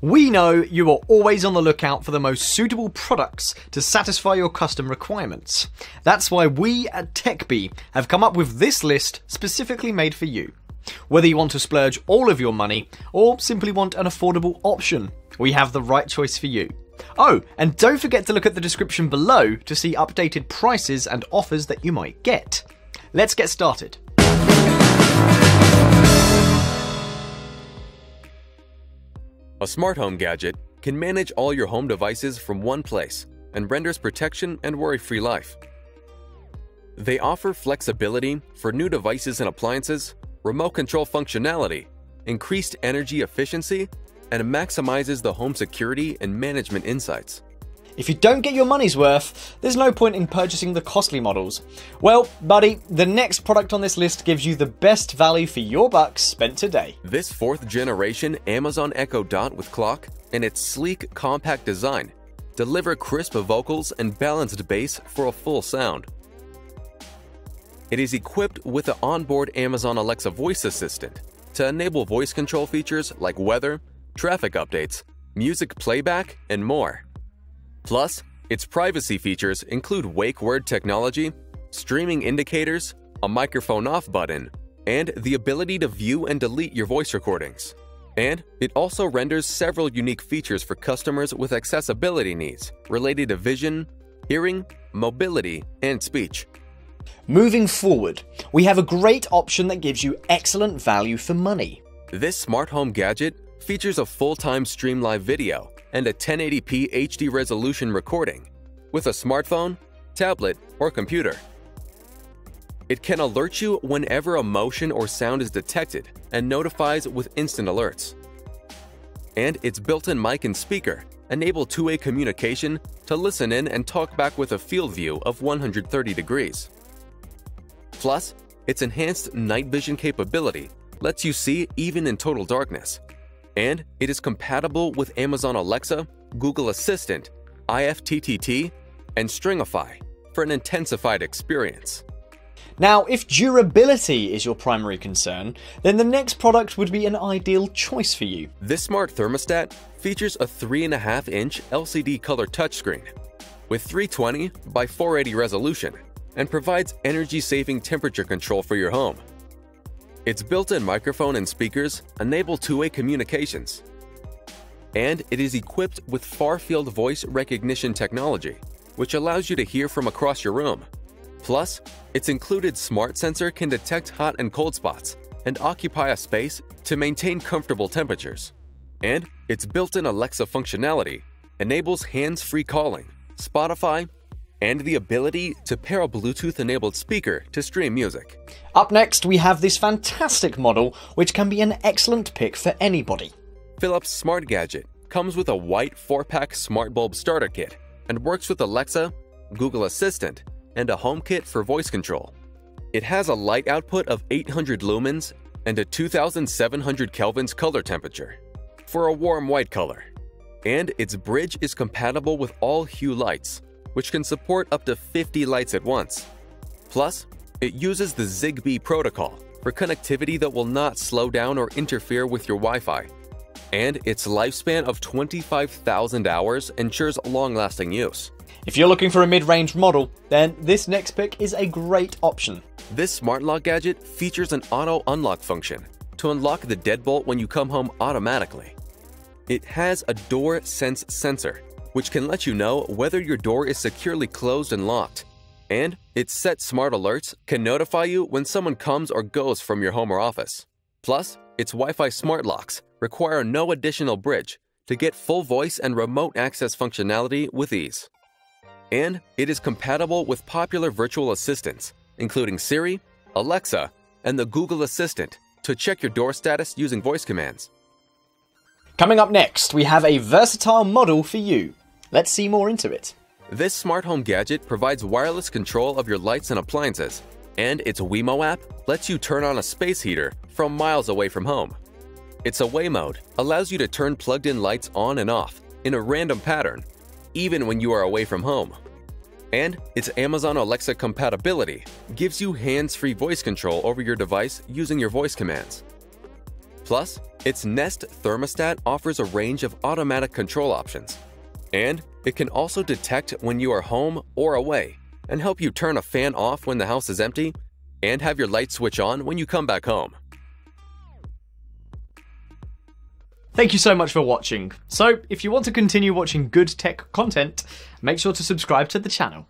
We know you are always on the lookout for the most suitable products to satisfy your custom requirements. That's why we at TechBee have come up with this list specifically made for you. Whether you want to splurge all of your money or simply want an affordable option, we have the right choice for you. Oh, and don't forget to look at the description below to see updated prices and offers that you might get. Let's get started. A smart home gadget can manage all your home devices from one place and renders protection and worry-free life. They offer flexibility for new devices and appliances, remote control functionality, increased energy efficiency, and maximizes the home security and management insights. If you don't get your money's worth, there's no point in purchasing the costly models. Well, buddy, the next product on this list gives you the best value for your bucks spent today. This fourth generation Amazon Echo Dot with clock and its sleek, compact design deliver crisp vocals and balanced bass for a full sound. It is equipped with the onboard Amazon Alexa voice assistant to enable voice control features like weather, traffic updates, music playback, and more. Plus, its privacy features include wake word technology, streaming indicators, a microphone off button, and the ability to view and delete your voice recordings. And it also renders several unique features for customers with accessibility needs related to vision, hearing, mobility, and speech. Moving forward, we have a great option that gives you excellent value for money. This smart home gadget features a full-time stream live video and a 1080p HD resolution recording with a smartphone, tablet, or computer. It can alert you whenever a motion or sound is detected and notifies with instant alerts. And its built-in mic and speaker enable two-way communication to listen in and talk back with a field view of 130 degrees. Plus, its enhanced night vision capability lets you see even in total darkness, and it is compatible with Amazon Alexa, Google Assistant, IFTTT, and Stringify for an intensified experience. Now, if durability is your primary concern, then the next product would be an ideal choice for you. This smart thermostat features a 3.5 inch LCD color touchscreen with 320 by 480 resolution and provides energy saving temperature control for your home. Its built-in microphone and speakers enable two-way communications. And it is equipped with far-field voice recognition technology, which allows you to hear from across your room. Plus, its included smart sensor can detect hot and cold spots and occupy a space to maintain comfortable temperatures. And its built-in Alexa functionality enables hands-free calling, Spotify, and the ability to pair a Bluetooth-enabled speaker to stream music. Up next, we have this fantastic model, which can be an excellent pick for anybody. Philips Smart Gadget comes with a white 4-pack smart bulb starter kit and works with Alexa, Google Assistant, and a HomeKit for voice control. It has a light output of 800 lumens and a 2700 kelvins color temperature for a warm white color. And its bridge is compatible with all hue lights, which can support up to 50 lights at once. Plus, it uses the ZigBee protocol for connectivity that will not slow down or interfere with your Wi-Fi. And its lifespan of 25,000 hours ensures long-lasting use. If you're looking for a mid-range model, then this next pick is a great option. This smart lock gadget features an auto unlock function to unlock the deadbolt when you come home automatically. It has a door sense sensor which can let you know whether your door is securely closed and locked. And its set smart alerts can notify you when someone comes or goes from your home or office. Plus, its Wi-Fi smart locks require no additional bridge to get full voice and remote access functionality with ease. And it is compatible with popular virtual assistants, including Siri, Alexa, and the Google Assistant to check your door status using voice commands. Coming up next, we have a versatile model for you. Let's see more into it. This smart home gadget provides wireless control of your lights and appliances, and its Wemo app lets you turn on a space heater from miles away from home. Its Away mode allows you to turn plugged-in lights on and off in a random pattern, even when you are away from home. And its Amazon Alexa compatibility gives you hands-free voice control over your device using your voice commands. Plus, its Nest thermostat offers a range of automatic control options. And it can also detect when you are home or away and help you turn a fan off when the house is empty and have your light switch on when you come back home. Thank you so much for watching. So, if you want to continue watching good tech content, make sure to subscribe to the channel.